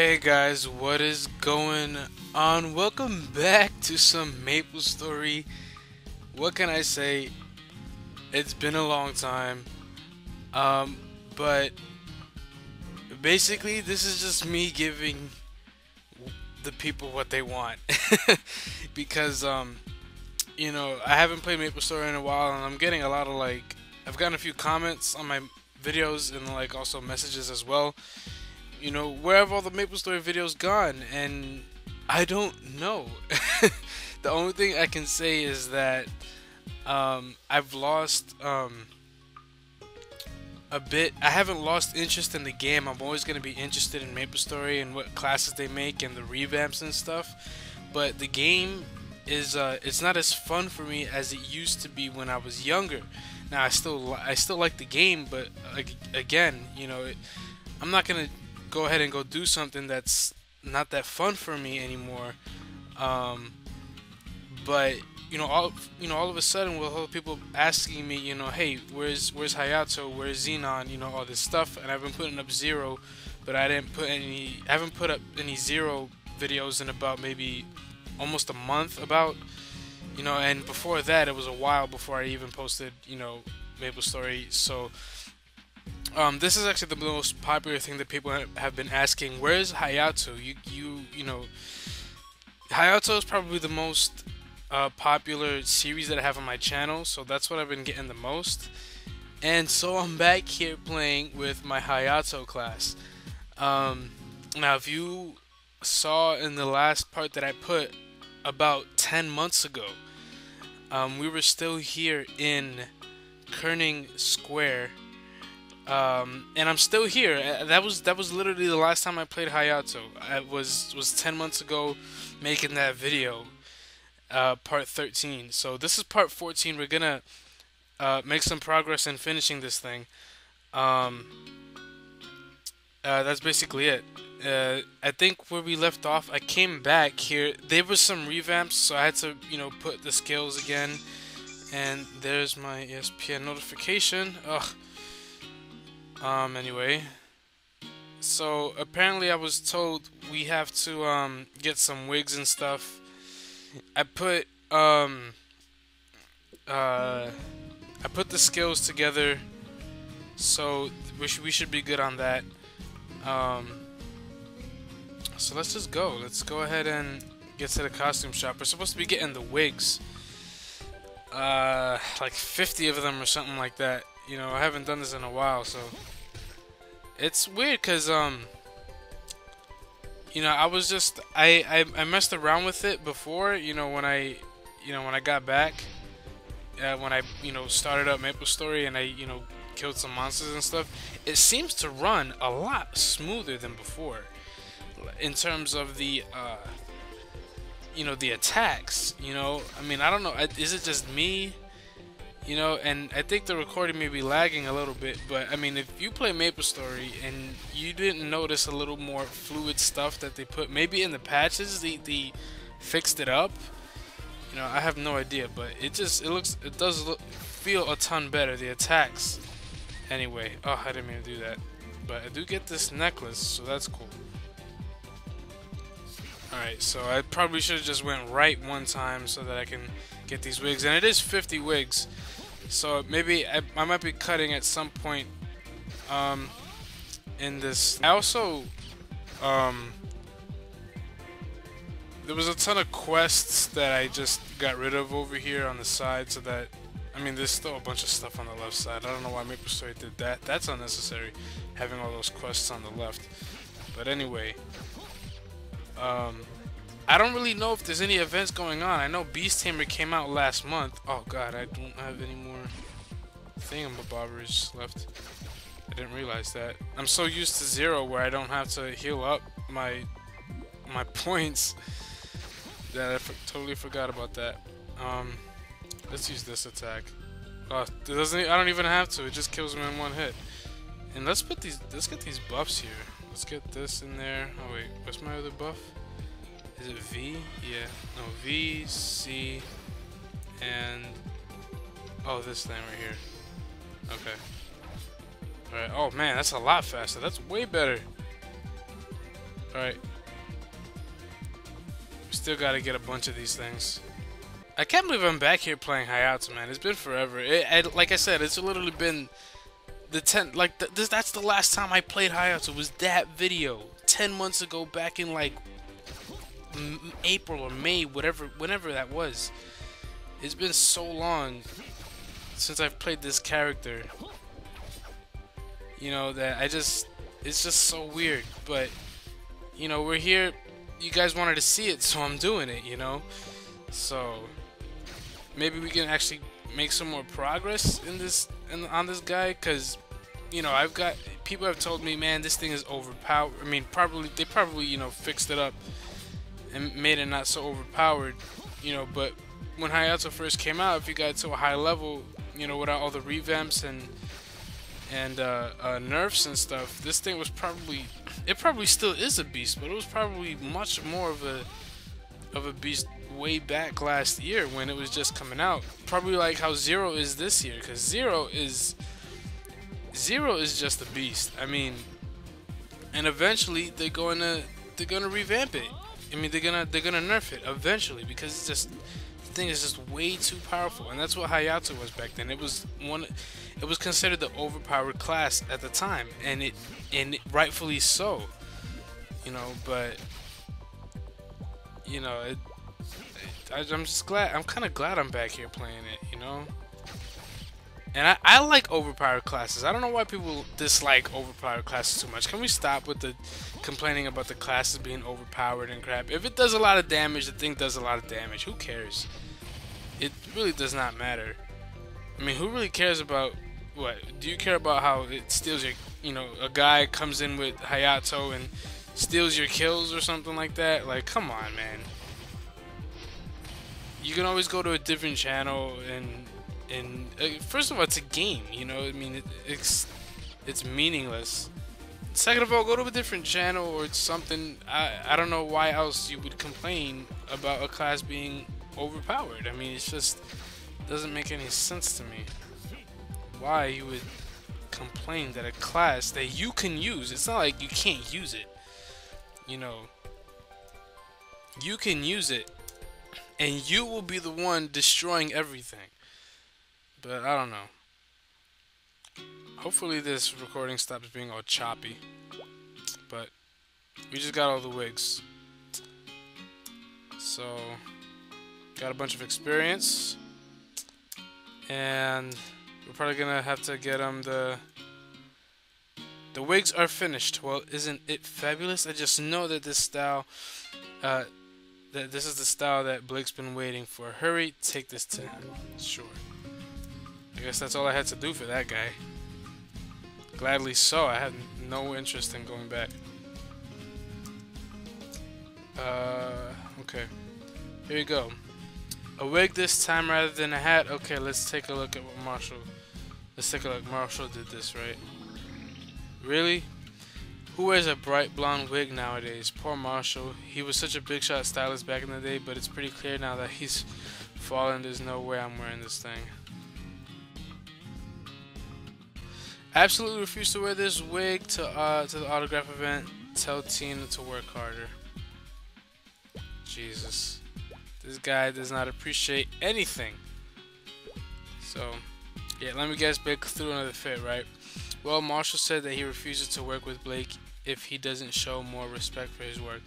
Hey guys, what is going on? Welcome back to some Maple Story. What can I say? It's been a long time. Um, but basically, this is just me giving the people what they want. because, um, you know, I haven't played Maple Story in a while and I'm getting a lot of like, I've gotten a few comments on my videos and like also messages as well you know, where have all the Maple Story videos gone? And I don't know. the only thing I can say is that um, I've lost um, a bit. I haven't lost interest in the game. I'm always going to be interested in Maple Story and what classes they make and the revamps and stuff. But the game is uh, it's not as fun for me as it used to be when I was younger. Now I still I still like the game, but again, you know, it, I'm not gonna go ahead and go do something that's not that fun for me anymore. Um, but you know, all you know, all of a sudden, we'll have people asking me, you know, hey, where's where's Hayato, where's Xenon, you know, all this stuff, and I've been putting up zero, but I didn't put any, I haven't put up any zero videos in about maybe almost a month about, you know, and before that, it was a while before I even posted, you know, Maple Story, so um, this is actually the most popular thing that people have been asking. Where's Hayato? You, you, you know, Hayato is probably the most uh, popular series that I have on my channel, so that's what I've been getting the most. And so I'm back here playing with my Hayato class. Um, now, if you saw in the last part that I put about 10 months ago, um, we were still here in Kerning Square um, and I'm still here. Uh, that was that was literally the last time I played Hayato. It was was 10 months ago, making that video, uh, part 13. So this is part 14. We're gonna uh, make some progress in finishing this thing. Um, uh, that's basically it. Uh, I think where we left off, I came back here. There was some revamps, so I had to, you know, put the skills again. And there's my ESPN notification. Ugh. Um, anyway. So, apparently I was told we have to, um, get some wigs and stuff. I put, um, uh, I put the skills together, so we should, we should be good on that. Um, so let's just go. Let's go ahead and get to the costume shop. We're supposed to be getting the wigs. Uh, like 50 of them or something like that. You know, I haven't done this in a while, so it's weird because um you know i was just I, I i messed around with it before you know when i you know when i got back uh, when i you know started up maple story and i you know killed some monsters and stuff it seems to run a lot smoother than before in terms of the uh you know the attacks you know? I mean i don't know is it just me you know, and I think the recording may be lagging a little bit, but I mean, if you play Maple Story and you didn't notice a little more fluid stuff that they put, maybe in the patches they, they fixed it up. You know, I have no idea, but it just it looks it does look feel a ton better. The attacks, anyway. Oh, I didn't mean to do that, but I do get this necklace, so that's cool. Alright, so I probably should have just went right one time so that I can get these wigs. And it is 50 wigs. So maybe I, I might be cutting at some point um, in this. I also, um, there was a ton of quests that I just got rid of over here on the side so that, I mean, there's still a bunch of stuff on the left side. I don't know why Maple Story did that. That's unnecessary, having all those quests on the left. But anyway, um, I don't really know if there's any events going on. I know Beast Tamer came out last month. Oh god, I don't have any more thingamabobbers left. I didn't realize that. I'm so used to zero where I don't have to heal up my my points that I totally forgot about that. Um, let's use this attack. Oh, it doesn't. I don't even have to. It just kills me in one hit. And let's put these. Let's get these buffs here. Let's get this in there. Oh wait, what's my other buff? Is it V? Yeah. No, V, C, and... Oh, this thing right here. Okay. Alright. Oh, man, that's a lot faster. That's way better. Alright. We Still gotta get a bunch of these things. I can't believe I'm back here playing Hayato, man. It's been forever. It, I, like I said, it's literally been the 10 like this, that's the last time I played Hayato was that video 10 months ago back in like April or May whatever whenever that was. It's been so long since I've played this character. You know that I just it's just so weird but you know we're here. You guys wanted to see it so I'm doing it you know? So maybe we can actually make some more progress in this in, on this guy because you know I've got people have told me man this thing is overpowered. I mean probably they probably you know fixed it up and made it not so overpowered you know but when Hayato first came out if you got to a high level you know without all the revamps and and uh, uh, nerfs and stuff this thing was probably it probably still is a beast but it was probably much more of a of a beast way back last year when it was just coming out. Probably like how Zero is this year, because Zero is Zero is just a beast. I mean, and eventually they're going to they're going to revamp it. I mean, they're gonna they're gonna nerf it eventually because it's just the thing is just way too powerful, and that's what Hayato was back then. It was one, it was considered the overpowered class at the time, and it and rightfully so, you know. But you know, it, I, am just glad. I'm kind of glad I'm back here playing it. You know. And I, I like overpowered classes. I don't know why people dislike overpowered classes too much. Can we stop with the complaining about the classes being overpowered and crap? If it does a lot of damage, the thing does a lot of damage. Who cares? It really does not matter. I mean, who really cares about what? Do you care about how it steals your, you know, a guy comes in with Hayato and steals your kills or something like that? Like, come on, man you can always go to a different channel and and uh, first of all, it's a game. You know, I mean, it, it's it's meaningless. Second of all, go to a different channel or something. I I don't know why else you would complain about a class being overpowered. I mean, it's just doesn't make any sense to me. Why you would complain that a class that you can use, it's not like you can't use it. You know, you can use it and you will be the one destroying everything. But I don't know. Hopefully this recording stops being all choppy. But we just got all the wigs. So got a bunch of experience. And we're probably gonna have to get them the the wigs are finished. Well, isn't it fabulous? I just know that this style uh, that this is the style that Blake's been waiting for. Hurry, take this to him. Sure. I guess that's all I had to do for that guy. Gladly so. I had no interest in going back. Uh, okay. Here we go. A wig this time rather than a hat. Okay, let's take a look at what Marshall... Let's take a look. Marshall did this, right? Really? Who wears a bright blonde wig nowadays? Poor Marshall. He was such a big shot stylist back in the day, but it's pretty clear now that he's fallen. There's no way I'm wearing this thing. Absolutely refuse to wear this wig to uh, to the autograph event. Tell Tina to work harder. Jesus. This guy does not appreciate anything. So, yeah, let me guess, Big threw another fit, right? Well, Marshall said that he refuses to work with Blake if he doesn't show more respect for his work.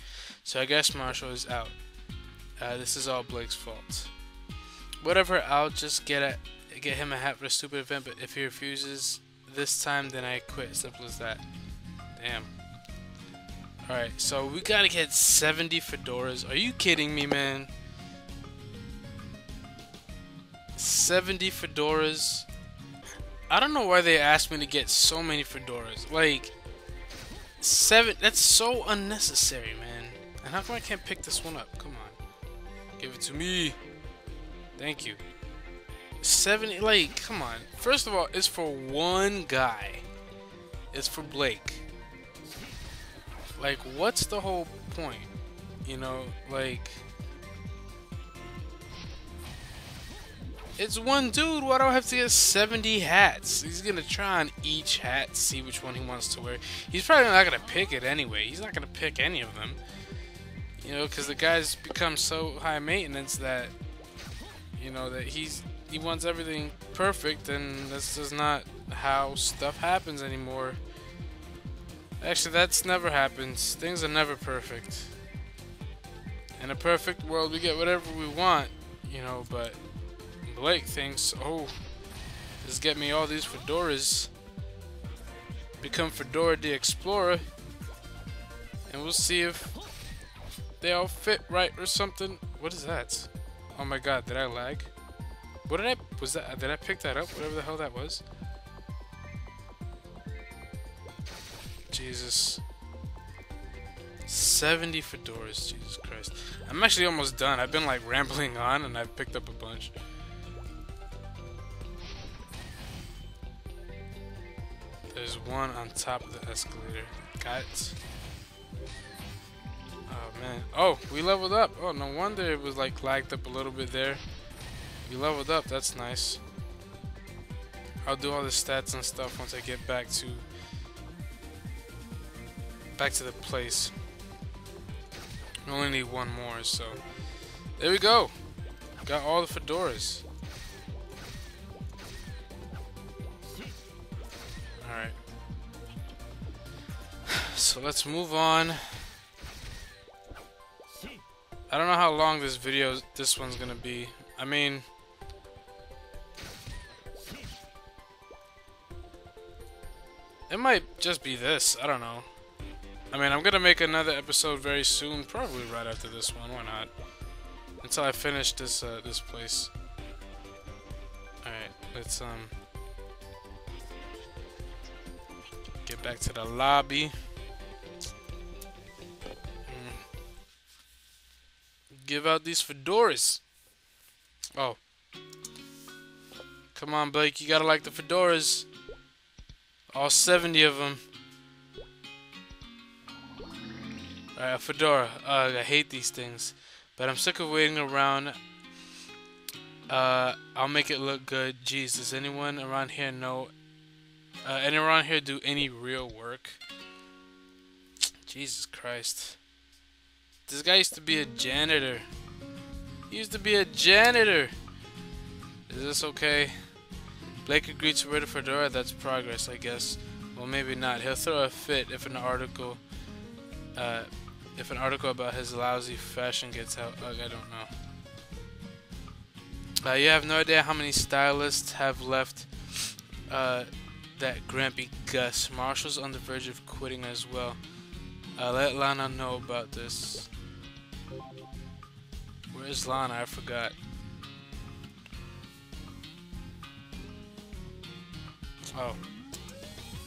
So I guess Marshall is out. Uh, this is all Blake's fault. Whatever, I'll just get a, get him a hat for a stupid event, but if he refuses this time, then I quit. Simple as that. Damn. Alright, so we gotta get 70 fedoras. Are you kidding me, man? 70 fedoras? I don't know why they asked me to get so many fedoras. Like, seven, that's so unnecessary, man. And how come I can't pick this one up? Come on. Give it to me. Thank you. Seven, like, come on. First of all, it's for one guy. It's for Blake. Like, what's the whole point? You know, like... It's one dude. Why do I have to get 70 hats? He's gonna try on each hat, see which one he wants to wear. He's probably not gonna pick it anyway. He's not gonna pick any of them. You know, because the guy's become so high maintenance that, you know, that he's he wants everything perfect, and this is not how stuff happens anymore. Actually, that's never happens. Things are never perfect. In a perfect world, we get whatever we want, you know, but Blake thinks, oh, just get me all these fedoras. Become Fedora the Explorer. And we'll see if they all fit right or something. What is that? Oh my god, did I lag? What did I, was that, did I pick that up? Whatever the hell that was? Jesus. 70 fedoras, Jesus Christ. I'm actually almost done. I've been like rambling on and I've picked up a bunch. There's one on top of the escalator. Got it. Oh man. Oh, we leveled up. Oh, no wonder it was like lagged up a little bit there. We leveled up. That's nice. I'll do all the stats and stuff once I get back to back to the place. We only need one more, so there we go. Got all the fedoras. Alright. So let's move on. I don't know how long this video, this one's gonna be. I mean, just be this. I don't know. I mean, I'm gonna make another episode very soon, probably right after this one. Why not? Until I finish this uh, this place. All right, let's um get back to the lobby. Mm. Give out these fedoras. Oh. Come on, Blake. You gotta like the fedoras. All 70 of them. Alright, Fedora. Uh, I hate these things. But I'm sick of waiting around. Uh, I'll make it look good. Jeez, does anyone around here know... Uh, anyone around here do any real work? Jesus Christ. This guy used to be a janitor. He used to be a janitor. Is this okay? Blake agreed to wear the fedora. That's progress, I guess. Well, maybe not. He'll throw a fit if an article... Uh, if an article about his lousy fashion gets out. I don't know. Uh, you have no idea how many stylists have left uh, that Grampy Gus. Marshall's on the verge of quitting as well. Uh, let Lana know about this. Where's Lana? I forgot. Oh.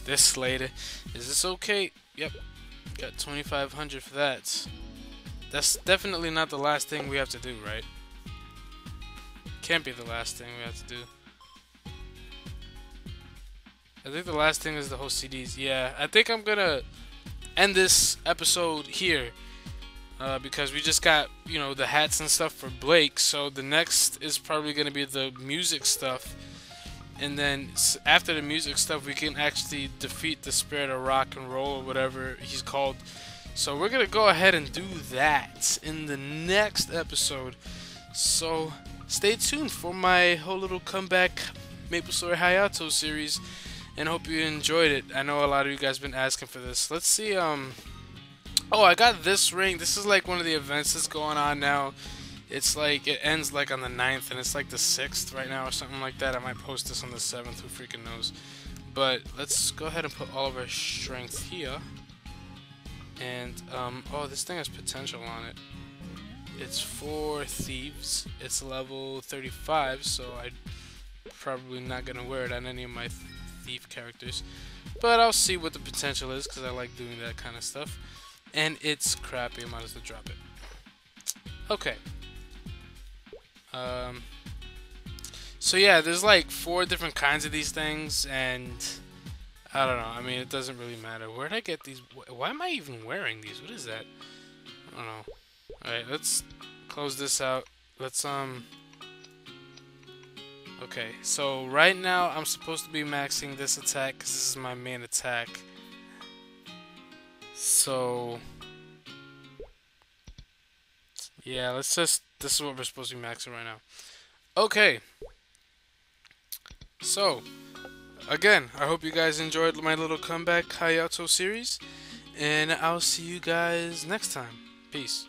This lady. Is this okay? Yep. Got 2500 for that. That's definitely not the last thing we have to do, right? Can't be the last thing we have to do. I think the last thing is the whole CDs. Yeah, I think I'm gonna end this episode here. Uh, because we just got, you know, the hats and stuff for Blake. So the next is probably to be the music stuff and then after the music stuff we can actually defeat the spirit of rock and roll or whatever he's called. So we're gonna go ahead and do that in the next episode. So stay tuned for my whole little comeback maple story hayato series and hope you enjoyed it. I know a lot of you guys have been asking for this. Let's see um oh i got this ring. This is like one of the events that's going on now it's like it ends like on the 9th and it's like the 6th right now or something like that. I might post this on the 7th, who freaking knows. But let's go ahead and put all of our strength here. And, um, oh, this thing has potential on it. It's for thieves. It's level 35, so I'm probably not going to wear it on any of my thief characters. But I'll see what the potential is, because I like doing that kind of stuff. And it's crappy, I might as well drop it. Okay, um, so yeah, there's like four different kinds of these things, and I don't know. I mean, it doesn't really matter. Where did I get these? Why am I even wearing these? What is that? I don't know. All right, let's close this out. Let's um. Okay, so right now I'm supposed to be maxing this attack because this is my main attack. So, yeah, let's just, this is what we're supposed to be maxing right now. Okay, so, again, I hope you guys enjoyed my little comeback Hayato series, and I'll see you guys next time. Peace.